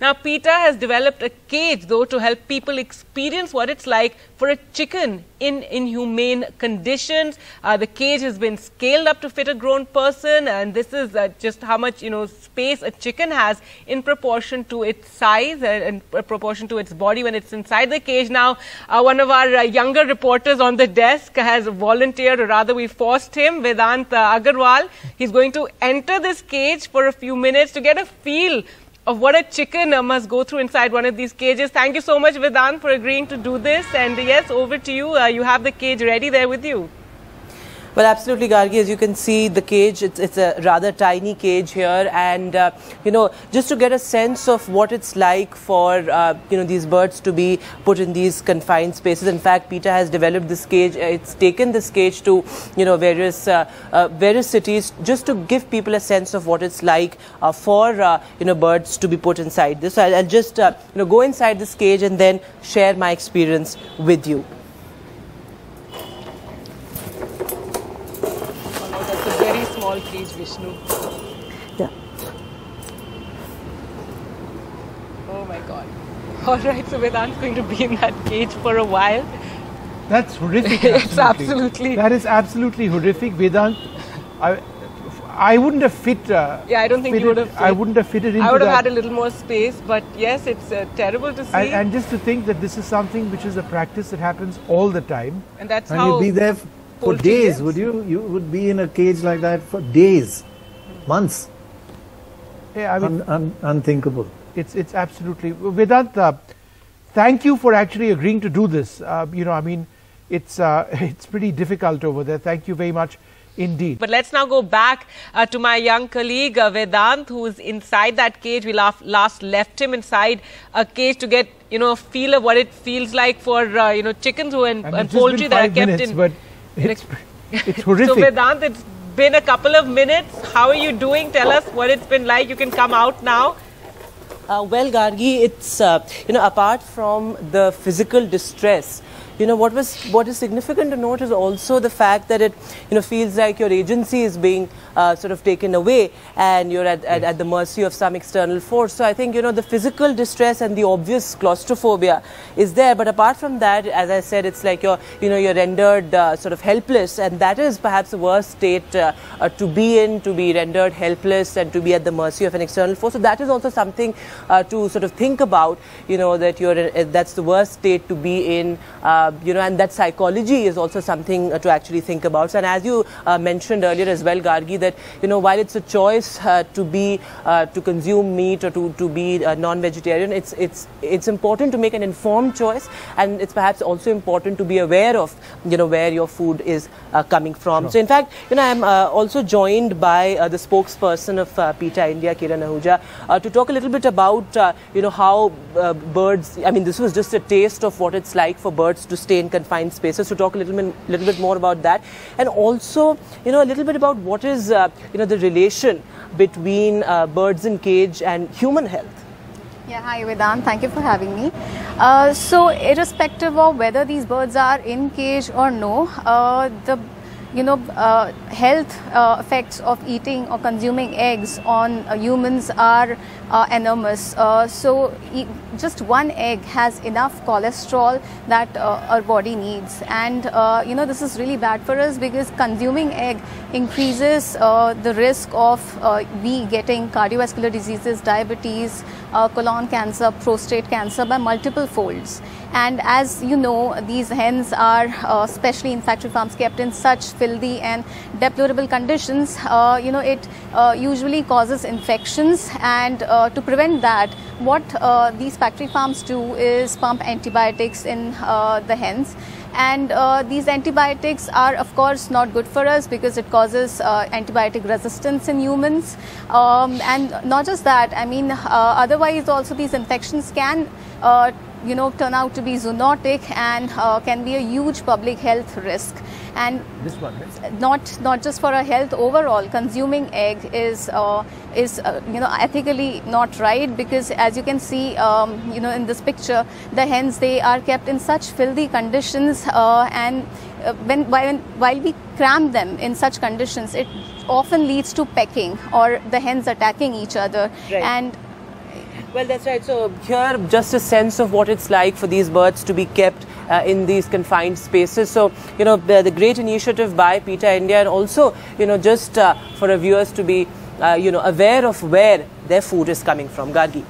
Now, PETA has developed a cage, though, to help people experience what it's like for a chicken in inhumane conditions. Uh, the cage has been scaled up to fit a grown person, and this is uh, just how much you know space a chicken has in proportion to its size and proportion to its body when it's inside the cage. Now, uh, one of our uh, younger reporters on the desk has volunteered, or rather, we forced him, Vedant uh, Agarwal. He's going to enter this cage for a few minutes to get a feel of what a chicken must go through inside one of these cages. Thank you so much, Vedant, for agreeing to do this. And yes, over to you. Uh, you have the cage ready there with you. Well, absolutely, Gargi. As you can see, the cage, it's, it's a rather tiny cage here. And, uh, you know, just to get a sense of what it's like for, uh, you know, these birds to be put in these confined spaces. In fact, PETA has developed this cage. Uh, it's taken this cage to, you know, various, uh, uh, various cities just to give people a sense of what it's like uh, for, you know, birds to be put inside this. So I'll, I'll just, you know, go inside this cage and then share my experience with you. Small cage, Vishnu. Yeah. Oh my God. All right, so Vedant's going to be in that cage for a while. That's horrific. it's absolutely. That is absolutely horrific. Vedant, I, I wouldn't have fit. Uh, yeah, I don't think fitted, you would have. Fit. I wouldn't have fitted into I would have that. had a little more space, but yes, it's uh, terrible to see. And, and, just to think that this is something which is a practice that happens all the time. And that's and how. you be there for days, would you? You would be in a cage like that for days, months. Yeah, I mean, un, un, unthinkable. It's it's absolutely Vedant. Uh, thank you for actually agreeing to do this. Uh, you know, I mean, it's uh, it's pretty difficult over there. Thank you very much. Indeed. But let's now go back uh, to my young colleague uh, Vedant, who is inside that cage. We last left him inside a cage to get, you know, a feel of what it feels like for, uh, you know, chickens who and, and poultry that are kept minutes, in. But it's, it's horrific. so Vedant, it's been a couple of minutes. How are you doing? Tell us what it's been like. You can come out now. Uh, well, Gargi, it's, uh, you know, apart from the physical distress, you know, what was what is significant to note is also the fact that it, you know, feels like your agency is being uh, sort of taken away and you're at, at, at, the mercy of some external force. So I think, you know, the physical distress and the obvious claustrophobia is there. But apart from that, as I said, it's like you're, you know, you're rendered uh, sort of helpless. And that is perhaps the worst state uh, uh to be in, to be rendered helpless and to be at the mercy of an external force. So that is also something uh, to sort of think about, you know, that you're, uh, that's the worst state to be in, Uh, you know, and that psychology is also something uh, to actually think about. And as you uh, mentioned earlier as well, Gargi, that you know while it's a choice uh, to be uh, to consume meat or to to be non-vegetarian, it's it's it's important to make an informed choice, and it's perhaps also important to be aware of you know where your food is uh, coming from. Sure. So in fact, you know I'm also joined by the spokesperson of PETA India, Kiran Ahuja, to talk a little bit about you know how birds. I mean, this was just a taste of what it's like for birds to stay in confined spaces. To talk a little bit, little bit more about that, and also you know a little bit about what is uh, you know, the relation between uh, birds in cage and human health. Yeah, hi Vedant, thank you for having me. Uh, so, irrespective of whether these birds are in cage or no, uh, the you know, uh, health uh, effects of eating or consuming eggs on uh, humans are uh, enormous. Uh, so, e just one egg has enough cholesterol that uh, our body needs, and you know, this is really bad for us because consuming egg increases the risk of we getting cardiovascular diseases, diabetes, colon cancer, prostate cancer by multiple folds. And as you know, these hens are, especially in factory farms, kept in such filthy and deplorable conditions. Uh, you know, it uh, usually causes infections. And uh, to prevent that, what uh, these factory farms do is pump antibiotics in uh, the hens. And these antibiotics are, of course, not good for us because it causes antibiotic resistance in humans. Um, and not just that, I mean, otherwise, also these infections can you know, turn out to be zoonotic and uh, can be a huge public health risk. And this one, right? not not just for our health overall. Consuming egg is uh, is uh, you know ethically not right because as you can see, um, you know, in this picture, the hens they are kept in such filthy conditions, uh, and uh, when while, while we cram them in such conditions, it often leads to pecking or the hens attacking each other right. and Well, that's right. So here, just a sense of what it's like for these birds to be kept uh, in these confined spaces. So, you know, the, the great initiative by PETA India and also, you know, just uh, for our viewers to be, uh, you know, aware of where their food is coming from. Gargi.